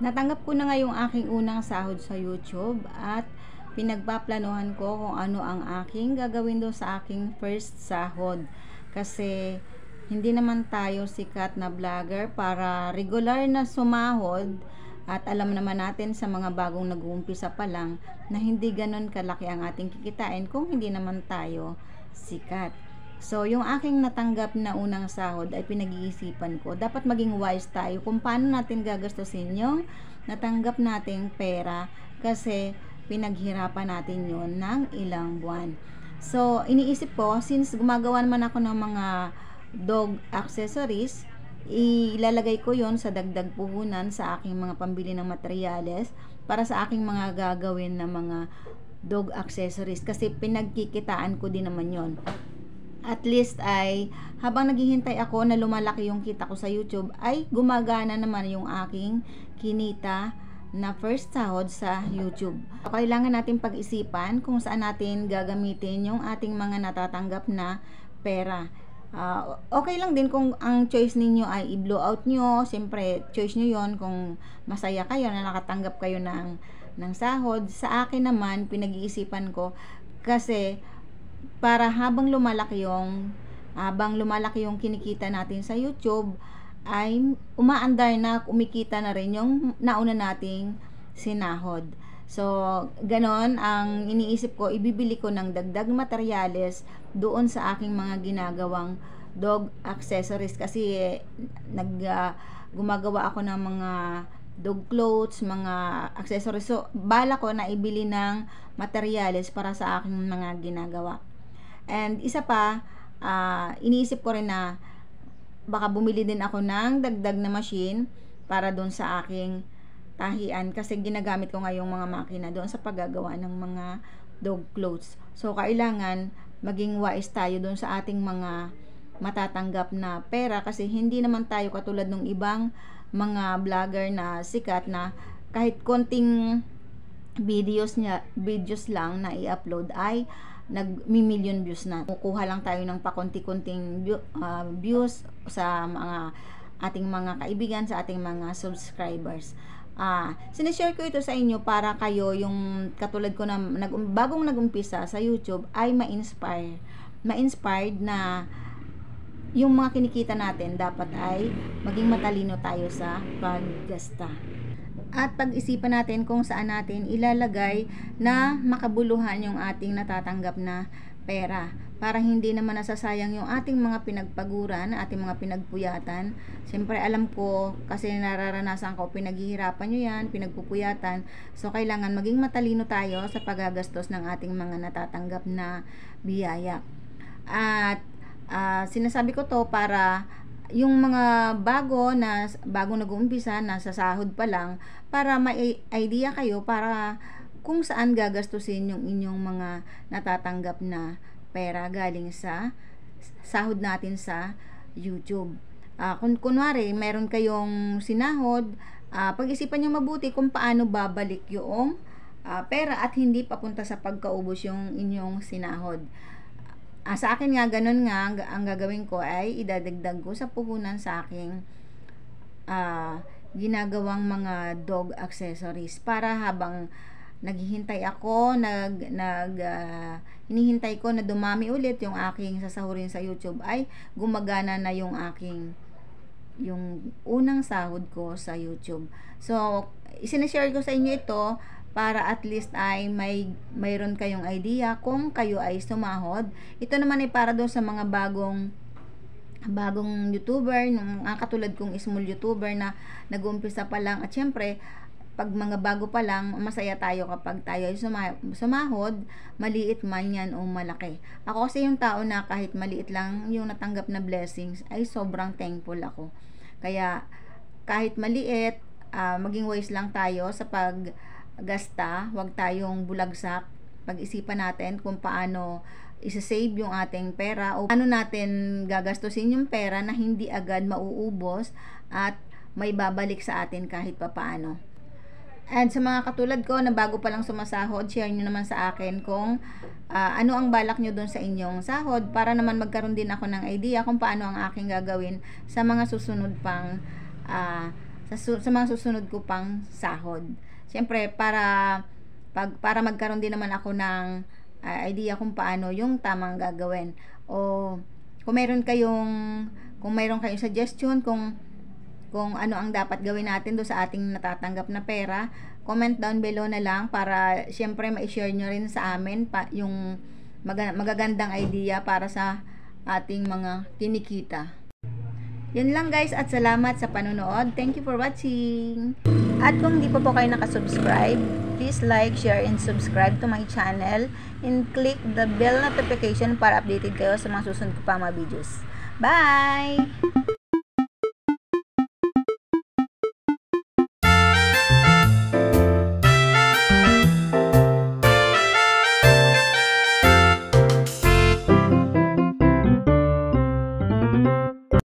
Natanggap ko na nga yung aking unang sahod sa YouTube at pinagpaplanuhan ko kung ano ang aking gagawin doon sa aking first sahod. Kasi hindi naman tayo sikat na vlogger para regular na sumahod at alam naman natin sa mga bagong nag-uumpisa pa lang na hindi ganun kalaki ang ating kikitain kung hindi naman tayo sikat. So, yung aking natanggap na unang sahod ay pinag-iisipan ko. Dapat maging wise tayo kung paano natin gagastusin yung natanggap nating pera kasi pinaghirapan natin yon ng ilang buwan. So, iniisip ko, since gumagawa naman ako ng mga dog accessories, ilalagay ko yon sa dagdag puhunan sa aking mga pambili ng materyales para sa aking mga gagawin na mga dog accessories kasi pinagkikitaan ko din naman yon at least ay habang naghihintay ako na lumalaki yung kita ko sa YouTube ay gumagana naman yung aking kinita na first sahod sa YouTube. Kailangan natin pag-isipan kung saan natin gagamitin yung ating mga natatanggap na pera. Uh, okay lang din kung ang choice ninyo ay i-blow out nyo. Siyempre, choice nyo yon kung masaya kayo na nakatanggap kayo ng, ng sahod. Sa akin naman, pinag-iisipan ko kasi para habang lumalaki yung habang lumalaki yung kinikita natin sa YouTube ay umaandar na kumikita na rin yung nauna nating sinahod. So, ganon ang iniisip ko, ibibili ko ng dagdag materyales doon sa aking mga ginagawang dog accessories kasi eh, nag uh, gumagawa ako ng mga dog clothes, mga accessories. So, bala ko na ibili ng materyales para sa aking mga ginagawa. And isa pa, uh, iniisip ko rin na baka bumili din ako ng dagdag na machine para doon sa aking tahian kasi ginagamit ko nga yung mga makina doon sa paggagawa ng mga dog clothes. So, kailangan maging wise tayo doon sa ating mga matatanggap na pera kasi hindi naman tayo katulad ng ibang mga vlogger na sikat na kahit konting videos niya videos lang na i-upload ay nag-million views na. Kukuha lang tayo ng pakunti-kunting uh, views sa mga ating mga kaibigan, sa ating mga subscribers. Ah, sinishare ko ito sa inyo para kayo yung katulad ko na nag, bagong nagumpisa sa YouTube ay ma-inspire. Ma-inspired na yung mga kinikita natin dapat ay maging matalino tayo sa paggasta at pag-isipan natin kung saan natin ilalagay na makabuluhan yung ating natatanggap na pera para hindi naman nasasayang yung ating mga pinagpaguran, ating mga pinagpuyatan. Siyempre alam ko kasi nararanasan ko pinaghihirapan nyo yan, pinagpupuyatan. So kailangan maging matalino tayo sa pagagastos ng ating mga natatanggap na biyaya. At uh, sinasabi ko to para yung mga bago na bagong nag-uumpisa, nasa sahod pa lang, para may idea kayo para kung saan gagastusin yung inyong mga natatanggap na pera galing sa sahod natin sa YouTube. Uh, kung kunwari, meron kayong sinahod, uh, pag-isipan nyo mabuti kung paano babalik yung uh, pera at hindi papunta sa pagkaubos yung inyong sinahod. Ah, sa akin nga, ganun nga, ang, ang gagawin ko ay idadagdag ko sa puhunan sa aking ah, ginagawang mga dog accessories para habang naghihintay ako, nag, nag, uh, hinihintay ko na dumami ulit yung aking sasahurin sa YouTube ay gumagana na yung aking yung unang sahod ko sa YouTube. So, isinashare ko sa inyo ito para at least ay may mayroon kayong idea kung kayo ay sumahod. Ito naman ay para doon sa mga bagong bagong YouTuber, nung katulad kong small YouTuber na nag-uumpisa pa lang at syempre pag mga bago pa lang, masaya tayo kapag tayo ay sumahod, maliit man yan o malaki. Ako kasi yung tao na kahit maliit lang yung natanggap na blessings, ay sobrang thankful ako. Kaya kahit maliit, uh, maging wise lang tayo sa pag gasta, huwag tayong bulagsak. Pag-isipan natin kung paano isa-save yung ating pera o paano natin gagastusin yung pera na hindi agad mauubos at may babalik sa atin kahit papaano. And sa mga katulad ko na bago pa lang sumasahod, share nyo naman sa akin kung uh, ano ang balak nyo doon sa inyong sahod para naman magkaroon din ako ng idea kung paano ang aking gagawin sa mga susunod pang uh, sa, sa mga susunod ko pang sahod. Siyempre, para pag para magkaroon din naman ako ng uh, idea kung paano yung tamang gagawin. O kung mayroon kayong kung mayroon kayong suggestion kung kung ano ang dapat gawin natin do sa ating natatanggap na pera, comment down below na lang para syempre ma-share nyo rin sa amin pa yung mag- magagandang idea para sa ating mga kinikita. Yun lang guys at salamat sa panonood. Thank you for watching. At kung hindi pa po kayo nakasubscribe, please like, share, and subscribe to my channel and click the bell notification para updated kayo sa mga susunod ko pa mga videos. Bye!